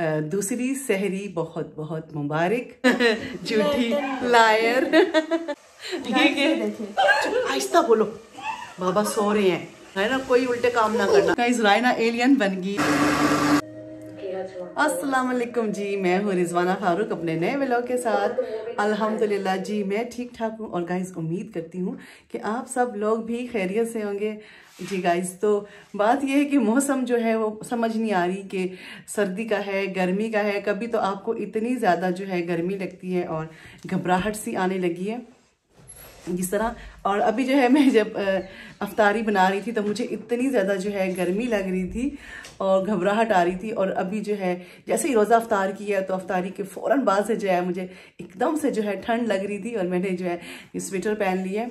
दूसरी सहरी बहुत बहुत मुबारक झूठी लायर। ठीक है आहिस्ता बोलो। बाबा सो रहे हैं है ना? कोई उल्टे काम ना करना। रायना एलियन बन गई। वालेकुम जी, मैं हूँ रिजवाना फारूक अपने नए व्लॉग के साथ। अल्हम्दुलिल्लाह जी, मैं ठीक ठाक हूँ और गाइस उम्मीद करती हूँ कि आप सब लोग भी खैरियत से होंगे। जी गाइस तो बात यह है कि मौसम जो है वो समझ नहीं आ रही कि सर्दी का है, गर्मी का है। कभी तो आपको इतनी ज़्यादा जो है गर्मी लगती है और घबराहट सी आने लगी है। जिस तरह, और अभी जो है मैं जब अफ्तारी बना रही थी तो मुझे इतनी ज़्यादा जो है गर्मी लग रही थी और घबराहट आ रही थी। और अभी जो है, जैसे ही रोज़ा अफ्तार किया तो अफ्तारी के फ़ौर बाद से जो है मुझे एकदम से जो है ठंड लग रही थी और मैंने जो है स्वेटर पहन लिया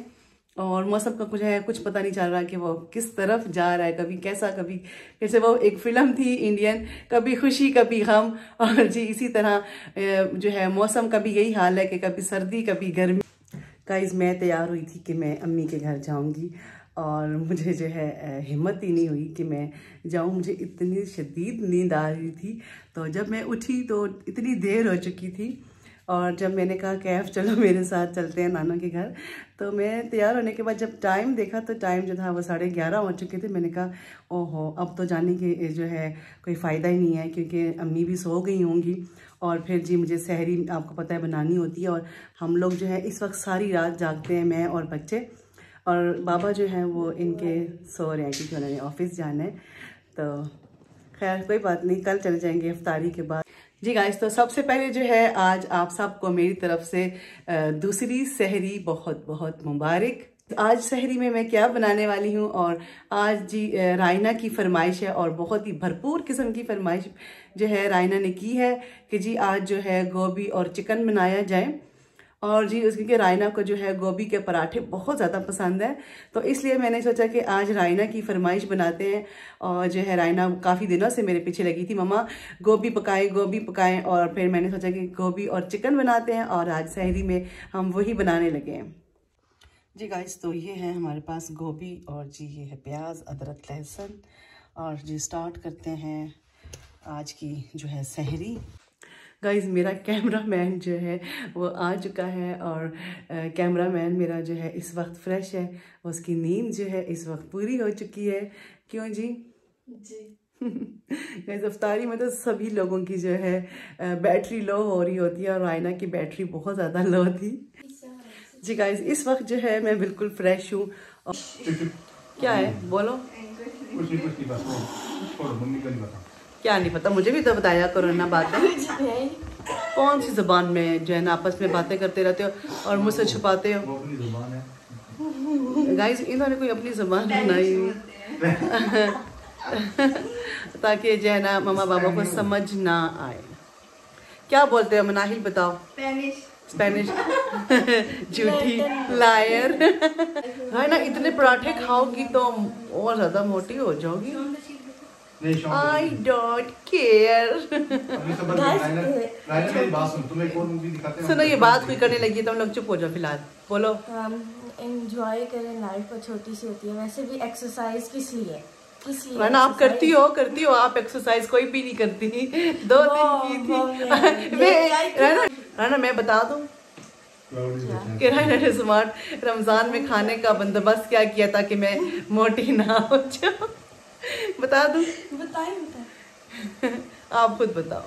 और मौसम का कुछ है, कुछ पता नहीं चल रहा कि वो किस तरफ़ जा रहा है, कभी कैसा, कभी जैसे वो एक फ़िल्म थी इंडियन, कभी खुशी, कभी गम। और जी, इसी तरह जो है मौसम का भी यही हाल है कि कभी सर्दी, कभी गर्मी। गाइज़ मैं तैयार हुई थी कि मैं अम्मी के घर जाऊँगी और मुझे जो है हिम्मत ही नहीं हुई कि मैं जाऊँ। मुझे इतनी शदीद नींद आ रही थी। तो जब मैं उठी तो इतनी देर हो चुकी थी और जब मैंने कहा, कैफ, चलो मेरे साथ चलते हैं नाना के घर। तो मैं तैयार होने के बाद जब टाइम देखा तो टाइम जो था वो साढ़े ग्यारह हो चुके थे। मैंने कहा, ओहो, अब तो जाने के जो है, कोई फ़ायदा ही नहीं है क्योंकि अम्मी भी सो गई होंगी। और फिर जी, मुझे सहरी आपको पता है बनानी होती है और हम लोग जो है इस वक्त सारी रात जागते हैं, मैं और बच्चे। और बाबा जो हैं वो इनके सो रहे हैं क्योंकि उन्होंने ऑफ़िस जाना है। तो खैर, कोई बात नहीं, कल चले जाएँगे अफ्तारी के बाद। जी गाइस तो सबसे पहले जो है, आज आप सबको मेरी तरफ़ से दूसरी सहरी बहुत बहुत मुबारक। आज सहरी में मैं क्या बनाने वाली हूँ? और आज जी रायना की फरमाइश है और बहुत ही भरपूर किस्म की फरमाइश जो है रायना ने की है कि जी आज जो है गोभी और चिकन बनाया जाए। और जी, उसके रायना को जो है गोभी के पराठे बहुत ज़्यादा पसंद है। तो इसलिए मैंने सोचा कि आज रायना की फरमाइश बनाते हैं। और जो है रायना काफ़ी दिनों से मेरे पीछे लगी थी, मम्मा, गोभी पकाएँ गोभी पकाएँ। और फिर मैंने सोचा कि गोभी और चिकन बनाते हैं और आज शहरी में हम वही बनाने लगे हैं। जी गाइस तो ये है हमारे पास गोभी और जी ये है प्याज अदरक लहसुन और जी स्टार्ट करते हैं आज की जो है सहरी गाइज़ मेरा कैमरा मैन जो है वो आ चुका है और कैमरा मैन मेरा जो है इस वक्त फ्रेश है। उसकी नींद जो है इस वक्त पूरी हो चुकी है। क्यों जी? जी। गाइज़ अफ्तारी में तो सभी लोगों की जो है बैटरी लो हो रही होती है और आयना की बैटरी बहुत ज़्यादा लो थी। जी गाइज़ इस वक्त जो है मैं बिल्कुल फ्रेश हूँ। और... क्या है? बोलो। क्या नहीं पता, मुझे भी तो बताया करो ना बातें कौन सी जबान में जो है ना आपस में बातें करते रहते हो और मुझसे छुपाते हो? गाइस इन्होंने कोई अपनी जबान बनाई ताकि जो है ना मम्मा बाबा को समझ ना आए। क्या बोलते हो? मनाहिल बताओ। स्पेनिश झूठी लायर है ना इतने पराठे खाओगी तो और ज़्यादा मोटी हो जाओगी। आई डोंट केयर सुनो ये बात कोई करने लगी तो हम लोग चुप हो जाओ फ़िलहाल। बोलो। एंजॉय करें लाइफ छोटी सी होती है वैसे भी एक्सरसाइज किस लिए ना आप करती हो करती हो आप एक्सरसाइज कोई भी नहीं करती। दो दिन की थी। राना मैं बता दूँ? कि राना ने स्मार्ट रमज़ान में खाने का बंदोबस्त क्या किया ताकि मैं मोटी ना हो जाऊँ? बता दू? बताए आप खुद बताओ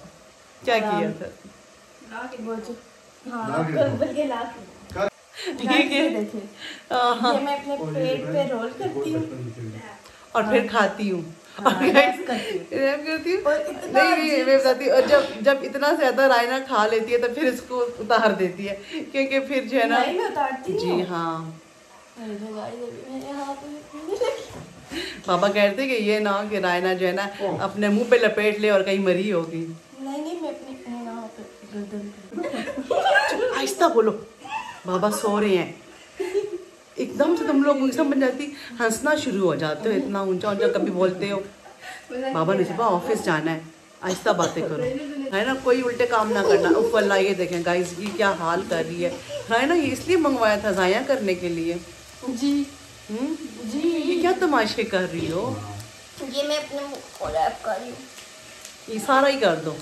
क्या किया था? ठीक है। मैं अपने पेट पे रोल करती हूँ। और फिर खाती हूँ। करती हूँ। नहीं नहीं मैं बताती और जब जब इतना ज़्यादा रायना खा लेती है तो फिर इसको उतार देती है क्योंकि फिर जो है ना जी हाँ। पापा कहते कि ये ना कि रायना जो है ना अपने मुँह पे लपेट ले और कहीं मरी होगी। नहीं नहीं मैं अपने आहिस्ता बोलो। बाबा सो रहे हैं। एकदम से तुम लोग एकदम बन जाती। हंसना शुरू हो जाते हो इतना ऊँचा ऊँचा कभी बोलते हो। बाबा ने सुबह ऑफ़िस जाना है आहिस्ता बातें करो। है ना कोई उल्टे काम ना करना। ऊपर ये देखें गाइस की क्या हाल कर रही है। है ना ये इसलिए मंगवाया था जाया करने के लिए। जी। हम्म? जी। ये क्या तमाशे कर रही हो? ये मैं अपने को रैप कर रही हूँ। ये सारा ही कर दो।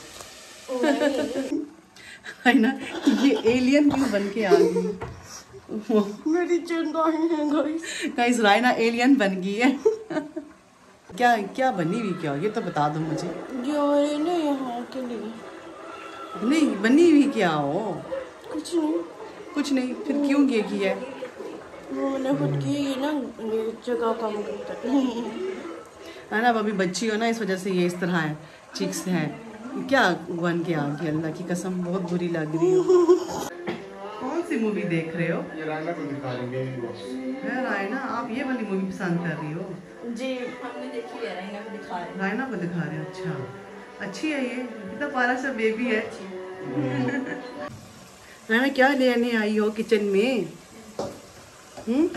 है ना ये एलियन क्यों बन के आ गई। मेरी है गाइस गाइस रायना एलियन बन गई है। क्या क्या बनी हुई क्या? ये तो बता दो मुझे। है यहाँ के लिए। नहीं बनी हुई क्या हो? कुछ नहीं। कुछ नहीं फिर क्यों ये किया है? वो मैंने खुद की ये ना जगह कम करता है। ना अब अभी बच्ची हो ना इस वजह से ये इस तरह है चिक्स है। क्या बन के आ गई अल्लाह की कसम बहुत बुरी लग रही हो। सी मूवी देख रहे हो? ये रायना को दिखा देंगे है रायना आप ये वाली मूवी पसंद कर रही हो? जी हमने देखी है रहीना को दिखा रहे रायना को दिखा रहे हो अच्छा। अच्छी है ये कितना प्यारा सा बेबी है। रायना क्या लेने आई हो किचन में? हम्म?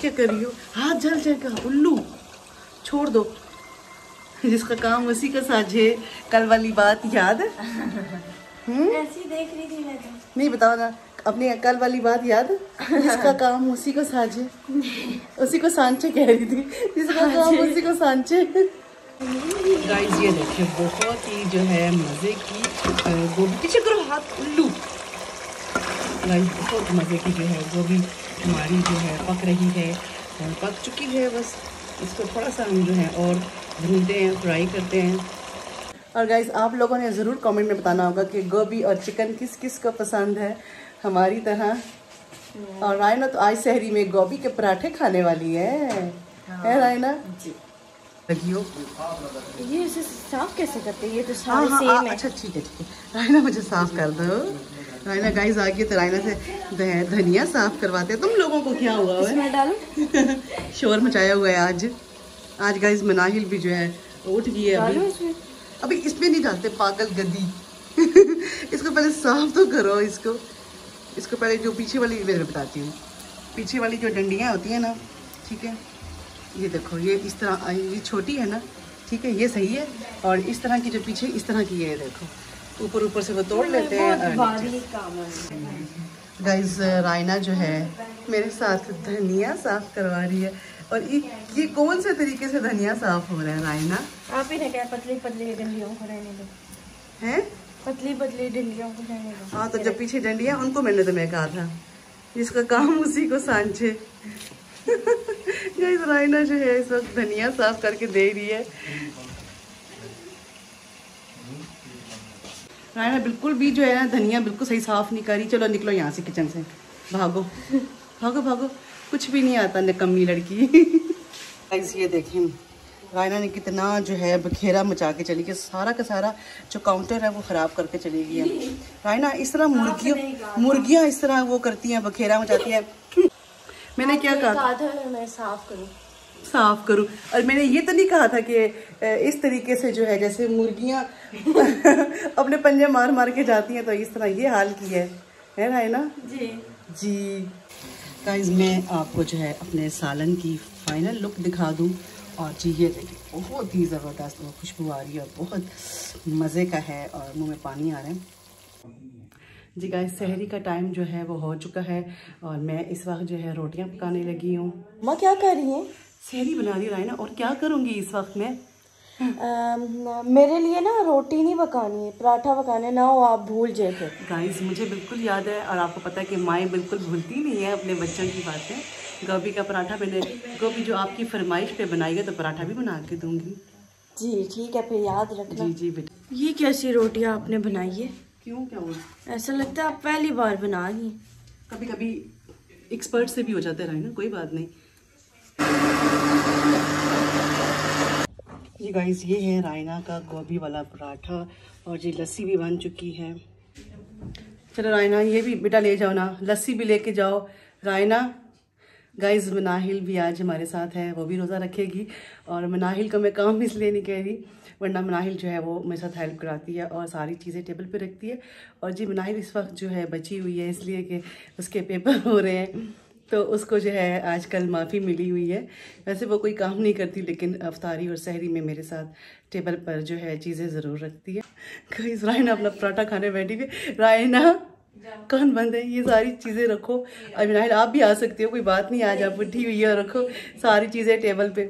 क्या कर रही हो? हाथ जल जाएगा उल्लू। छोड़ दो। जिसका काम उसी का साझे कल वाली बात याद? है हम्म? ऐसी देख रही थी मैं तो। नहीं बताओ ना। अपनी कल वाली बात याद? जिसका काम उसी को साझे। उसी को सांचे कह रही थी। जिसका काम उसी को सांचे गाइस ये देखिए बहुत ही जो है मज़े की गोभी। पीछे करो हाथ उल्लू। गाइस बहुत मज़े की जो है गोभी हमारी जो है पक रही है। और पक चुकी है बस। इसको थोड़ा सा हम जो है और भूनते हैं फ्राई करते हैं। और गाइस आप लोगों ने ज़रूर कमेंट में बताना होगा कि गोभी और चिकन किस किस को पसंद है। हमारी तरह। और रायना तो आज शहरी में गोभी के पराठे खाने वाली है। है। रायना? जी। ये इसे साफ़ कैसे करते हैं? ये तो हाँ सारे हाँ सेम हाँ, है। अच्छा ठीक है ठीक है। रायना मुझे साफ़ कर दो। रायना गाइस आ गई तो रायना से धनिया साफ़ करवाते हैं। तुम लोगों को क्या हुआ है? इसमें शोर मचाया हुआ है आज। आज गाइस मनाहिल भी जो है उठ गई है अभी। अभी इसमें नहीं डालते पागल गद्दी। इसको पहले साफ़ तो करो इसको। इसको पहले जो पीछे वाली मैं बताती हूँ। पीछे वाली जो डंडियाँ होती हैं ना ठीक है? ये देखो ये इस तरह ये छोटी है ना ठीक है? ये सही है। और इस तरह की जो पीछे इस तरह की है ये देखो। ऊपर ऊपर से वो तोड़ लेते हैं है। गाइस रायना जो है मेरे साथ धनिया साफ़ करवा रही है। और ये ये कौन से तरीके से धनिया साफ़ हो रहा है रायना आप ही ने कहा पतली पतली डंडियों को रहने दो। है? पतली पतली डंडियों को हाँ तो जब पीछे डंडिया उनको मैंने तुम्हें कहा था जिसका काम उसी को सांचे गाइस रायना जो है इस वक्त धनिया साफ़ करके दे रही है। रायना बिल्कुल भी जो है ना धनिया बिल्कुल सही साफ़ नहीं करी। चलो निकलो यहाँ से किचन से। भागो। भागो भागो। कुछ भी नहीं आता निकम्मी लड़की। गाइस ये देखें। रायना ने कितना जो है बखेरा मचा के चली गई सारा का सारा जो काउंटर है वो ख़राब करके चली गई है। रायना इस तरह मुर्गियों मुर्गियाँ इस तरह वो करती हैं बखेरा मचाती हैं। मैंने क्या कहा मैं साफ़ करूँ। साफ़ करूँ। और मैंने ये तो नहीं कहा था कि इस तरीके से जो है जैसे मुर्गियाँ अपने पंजे मार मार के जाती हैं तो इस तरह ये हाल की है। है ना है ना जी। जी। गाइस मैं आपको जो है अपने सालन की फाइनल लुक दिखा दूँ। और जी ये देखिए बहुत ही ज़बरदस्त वो खुशबू आ रही है और बहुत मज़े का है और मुँह में पानी आ रहा है। जी गाइस शहरी का टाइम जो है वो हो चुका है और मैं इस वक्त जो है रोटियाँ पकाने लगी हूँ। माँ क्या कर रही हैं? शहरी बना रही है ना और क्या करूँगी इस वक्त मैं? अम, मेरे लिए ना रोटी नहीं पकानी है पराठा पकाने ना हो आप भूल जाए फिर। गाइस मुझे बिल्कुल याद है और आपको पता है कि माएँ बिल्कुल भूलती नहीं है अपने बच्चों की बातें। गोभी का पराठा मैंने गोभी जो आपकी फरमाइश पे बनाएगा तो पराठा भी बना के दूँगी। जी ठीक है फिर याद रखना। जी जी बेटा। ये कैसी रोटियाँ आपने बनाई है? क्यों क्या हुआ? ऐसा लगता है आप पहली बार बना रही कभी कभी एक्सपर्ट से भी हो जाता है ना कोई बात नहीं। जी गाइस ये है रायना का गोभी वाला पराठा और जी लस्सी भी बन चुकी है। चलो रायना ये भी बेटा ले जाओ ना। लस्सी भी लेके जाओ। रायना गाइस मनाहिल भी आज हमारे साथ है, वो भी रोज़ा रखेगी और मनाहिल को मैं काम इसलिए नहीं कह रही, वरना मनाहिल जो है वो मेरे साथ हेल्प कराती है और सारी चीज़ें टेबल पे रखती है। और जी मनाहिल इस वक्त जो है बची हुई है इसलिए कि उसके पेपर हो रहे हैं तो उसको जो है आजकल माफ़ी मिली हुई है। वैसे वो कोई काम नहीं करती, लेकिन अफ्तारी और सहरी में मेरे साथ टेबल पर जो है चीज़ें ज़रूर रखती है। गाइस रायना अपना पराठा खाने बैठी हुई रायना कान बंद है ये सारी चीज़ें रखो। और विनाइल आप भी आ सकते हो कोई बात नहीं आज आप उठी हुई है और रखो सारी चीज़ें टेबल पे।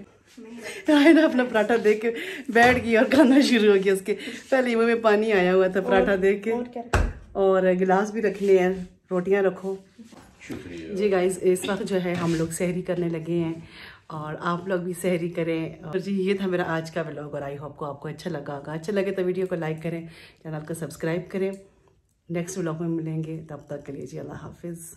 है ना अपना पराठा देख के बैठ गई और खाना शुरू हो गया उसके। पहले मुँह में पानी आया हुआ था पराठा देख के। और गिलास भी रखने हैं रोटियाँ रखो। जी गाइस इस वक्त जो है हम लोग सहरी करने लगे हैं और आप लोग भी सहरी करें। और जी ये था मेरा आज का ब्लॉग और आई होप को आपको अच्छा लगा होगा। अच्छा लगे तो वीडियो को लाइक करें चैनल को सब्सक्राइब करें। नेक्स्ट व्लॉग में मिलेंगे तब तक के लिए जी अल्लाह हाफिज़।